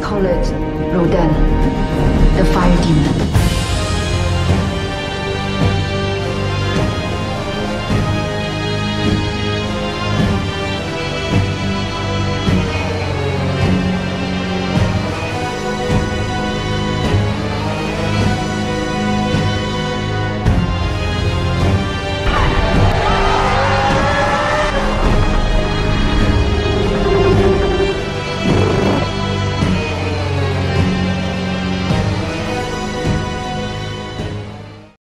call it